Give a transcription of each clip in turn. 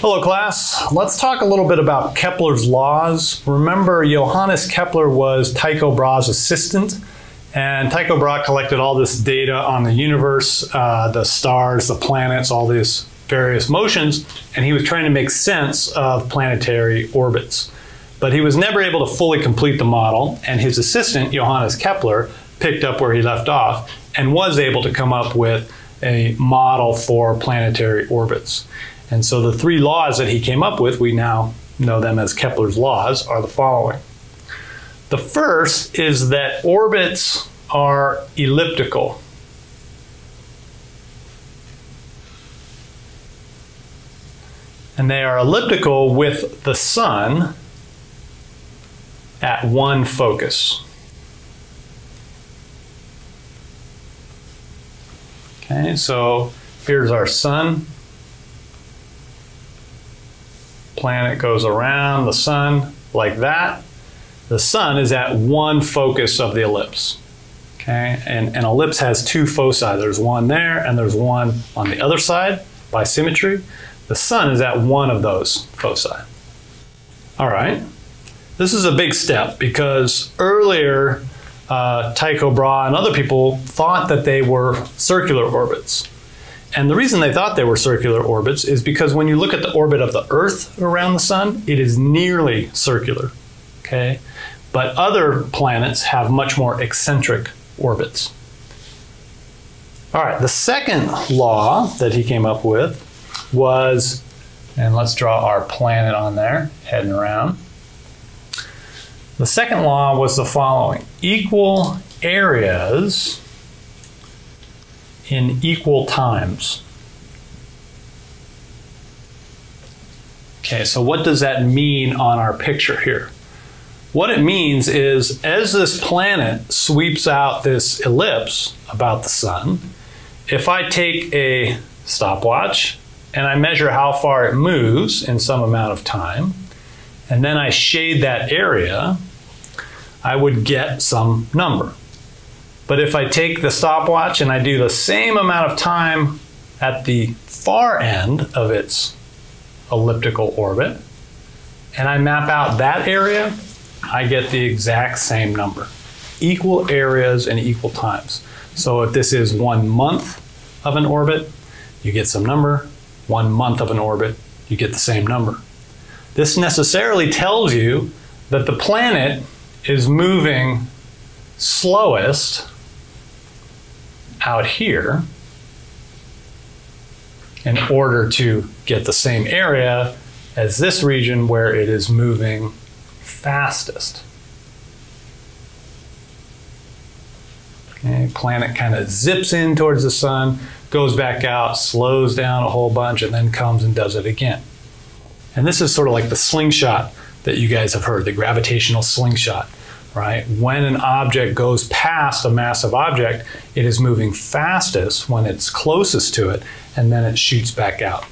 Hello class, let's talk a little bit about Kepler's laws. Remember Johannes Kepler was Tycho Brahe's assistant and Tycho Brahe collected all this data on the universe, uh, the stars, the planets, all these various motions, and he was trying to make sense of planetary orbits. But he was never able to fully complete the model, and his assistant, Johannes Kepler, picked up where he left off and was able to come up with a model for planetary orbits. And so the three laws that he came up with, we now know them as Kepler's laws, are the following. The first is that orbits are elliptical. And they are elliptical with the sun at one focus. Okay, so here's our sun. Planet goes around the sun like that. The sun is at one focus of the ellipse. Okay, and an ellipse has two foci. There's one there and there's one on the other side by symmetry. The sun is at one of those foci. All right, this is a big step because earlier uh, Tycho Brahe and other people thought that they were circular orbits. And the reason they thought they were circular orbits is because when you look at the orbit of the Earth around the sun, it is nearly circular. Okay? But other planets have much more eccentric orbits. All right, the second law that he came up with was, and let's draw our planet on there, heading around. The second law was the following equal areas in equal times. Okay, so what does that mean on our picture here? What it means is as this planet sweeps out this ellipse about the sun, if I take a stopwatch and I measure how far it moves in some amount of time, and then I shade that area, I would get some number. But if I take the stopwatch and I do the same amount of time at the far end of its elliptical orbit, and I map out that area, I get the exact same number. Equal areas and equal times. So if this is one month of an orbit, you get some number. One month of an orbit, you get the same number. This necessarily tells you that the planet is moving slowest out here in order to get the same area as this region where it is moving fastest. Okay, planet kind of zips in towards the sun, goes back out, slows down a whole bunch, and then comes and does it again. And this is sort of like the slingshot that you guys have heard, the gravitational slingshot right? When an object goes past a massive object, it is moving fastest when it's closest to it, and then it shoots back out.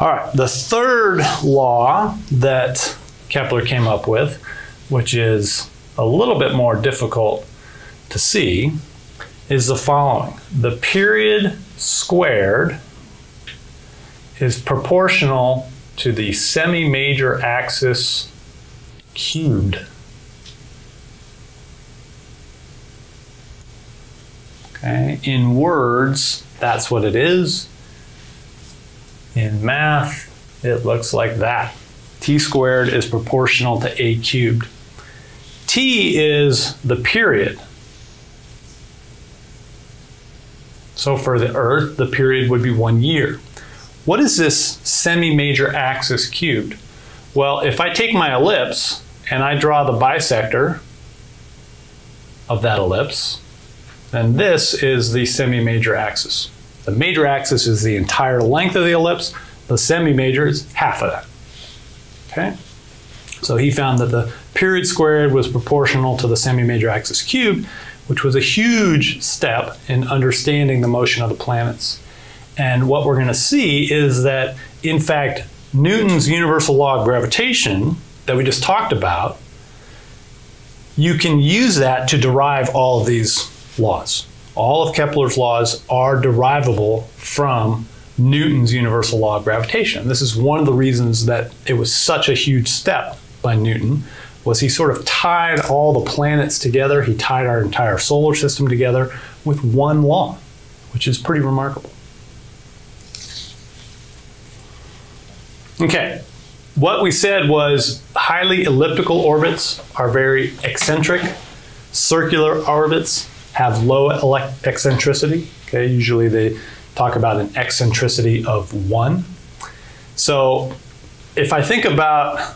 All right, the third law that Kepler came up with, which is a little bit more difficult to see, is the following. The period squared is proportional to the semi-major axis cubed. Okay, in words, that's what it is. In math, it looks like that. t squared is proportional to a cubed. t is the period. So for the Earth, the period would be one year. What is this semi-major axis cubed? Well, if I take my ellipse and I draw the bisector of that ellipse, then this is the semi-major axis. The major axis is the entire length of the ellipse. The semi-major is half of that. Okay? So he found that the period squared was proportional to the semi-major axis cubed, which was a huge step in understanding the motion of the planets. And what we're going to see is that, in fact, Newton's universal law of gravitation that we just talked about, you can use that to derive all of these laws. All of Kepler's laws are derivable from Newton's universal law of gravitation. This is one of the reasons that it was such a huge step by Newton was he sort of tied all the planets together. He tied our entire solar system together with one law, which is pretty remarkable. Okay, what we said was highly elliptical orbits are very eccentric. Circular orbits have low eccentricity. Okay, usually they talk about an eccentricity of one. So if I think about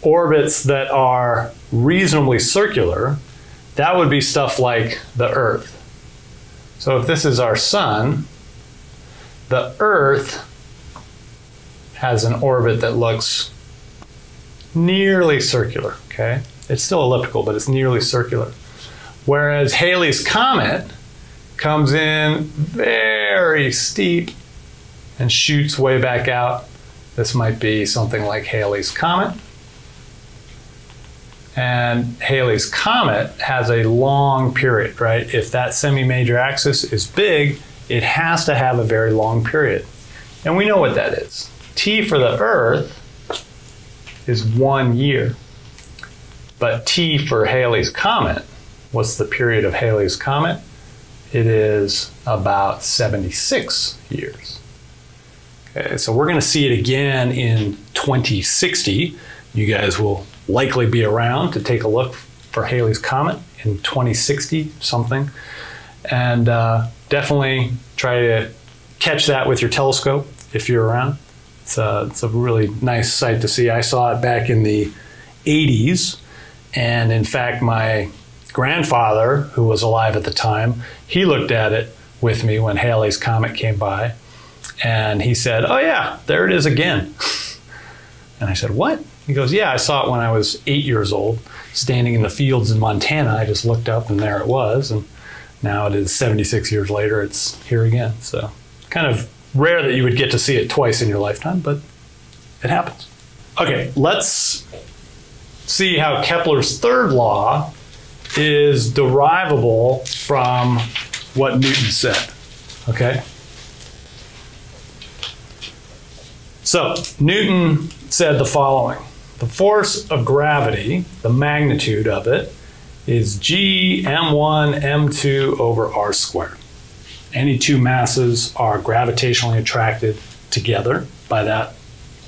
orbits that are reasonably circular, that would be stuff like the Earth. So if this is our sun, the Earth has an orbit that looks nearly circular, okay? It's still elliptical, but it's nearly circular. Whereas Halley's Comet comes in very steep and shoots way back out. This might be something like Halley's Comet. And Halley's Comet has a long period, right? If that semi-major axis is big, it has to have a very long period. And we know what that is. T for the Earth is one year. But T for Halley's Comet, what's the period of Halley's Comet? It is about 76 years. Okay, so we're going to see it again in 2060. You guys will likely be around to take a look for Halley's Comet in 2060 something. And uh, definitely try to catch that with your telescope if you're around. It's a, it's a really nice sight to see. I saw it back in the 80s. And in fact, my grandfather, who was alive at the time, he looked at it with me when Halley's Comet came by. And he said, Oh, yeah, there it is again. And I said, What? He goes, Yeah, I saw it when I was eight years old, standing in the fields in Montana. I just looked up and there it was. And now it is 76 years later, it's here again. So kind of rare that you would get to see it twice in your lifetime, but it happens. Okay, let's see how Kepler's third law is derivable from what Newton said. Okay? So, Newton said the following the force of gravity, the magnitude of it, is g m1 m2 over r squared. Any two masses are gravitationally attracted together by that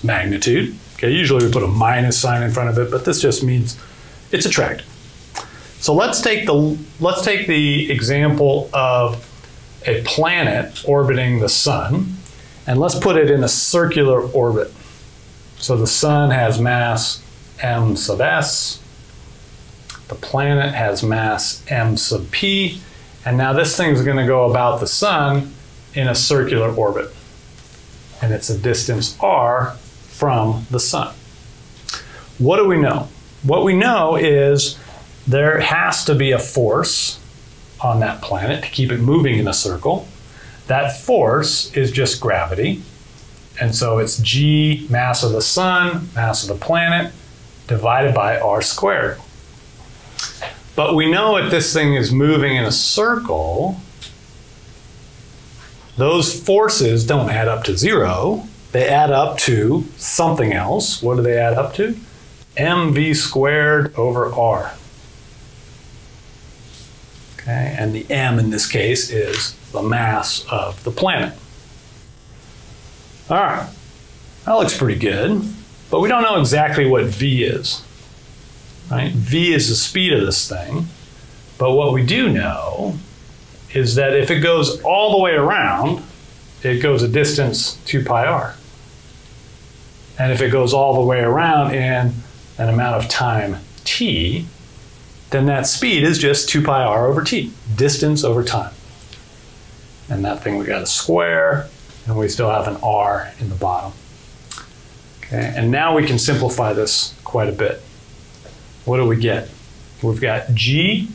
magnitude. Okay, usually we put a minus sign in front of it, but this just means it's attracted. So let's take the let's take the example of a planet orbiting the sun, and let's put it in a circular orbit. So the sun has mass m sub s, the planet has mass m sub p, and now this thing's going to go about the sun in a circular orbit. And it's a distance r from the sun. What do we know? What we know is there has to be a force on that planet to keep it moving in a circle. That force is just gravity. And so it's g mass of the sun, mass of the planet, divided by r squared. But we know if this thing is moving in a circle, those forces don't add up to zero. They add up to something else. What do they add up to? mv squared over r. Okay, and the m in this case is the mass of the planet. All right, that looks pretty good, but we don't know exactly what v is. Right? v is the speed of this thing, but what we do know is that if it goes all the way around, it goes a distance 2 pi r. And if it goes all the way around in an amount of time t, then that speed is just 2 pi r over t, distance over time. And that thing we got a square, and we still have an r in the bottom. Okay, and now we can simplify this quite a bit. What do we get? We've got g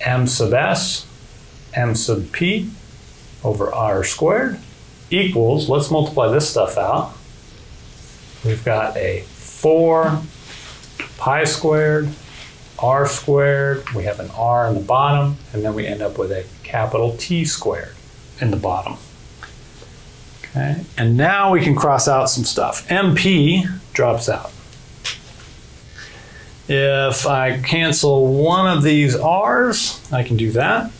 m sub s m sub p over r squared equals, let's multiply this stuff out. We've got a 4 pi squared r squared, we have an r in the bottom, and then we end up with a capital T squared in the bottom. Okay, and now we can cross out some stuff. MP drops out. If I cancel one of these r's, I can do that.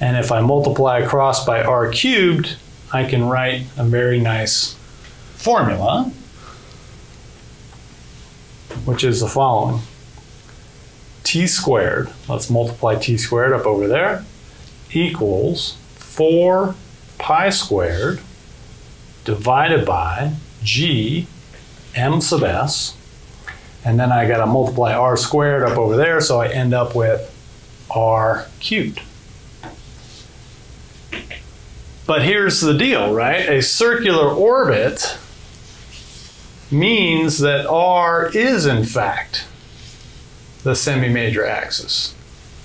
And if I multiply across by r cubed, I can write a very nice formula, which is the following. t squared, let's multiply t squared up over there, equals 4 pi squared divided by g m sub s. And then I got to multiply r squared up over there, so I end up with r cubed. But here's the deal, right? A circular orbit means that r is, in fact, the semi-major axis.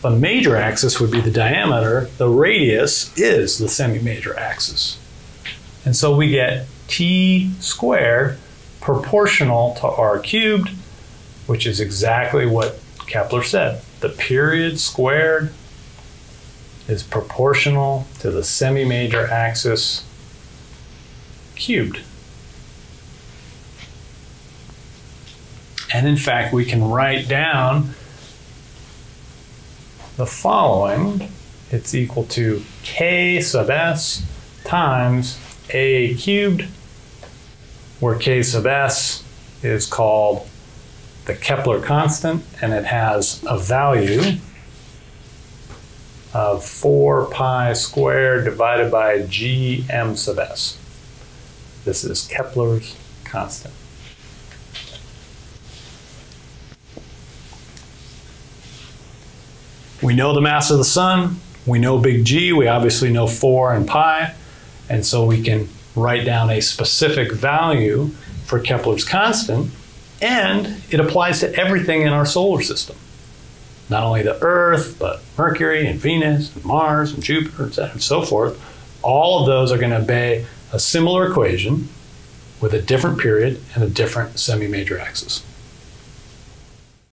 The major axis would be the diameter. The radius is the semi-major axis. And so we get t squared proportional to r cubed, which is exactly what Kepler said. The period squared is proportional to the semi-major axis cubed. And in fact, we can write down the following. It's equal to k sub s times a cubed, where k sub s is called the Kepler constant, and it has a value of 4 pi squared divided by g m sub s. This is Kepler's constant. We know the mass of the sun. We know big G. We obviously know 4 and pi. And so we can write down a specific value for Kepler's constant. And it applies to everything in our solar system. Not only the Earth, but Mercury and Venus and Mars and Jupiter and so forth. All of those are going to obey a similar equation with a different period and a different semi-major axis.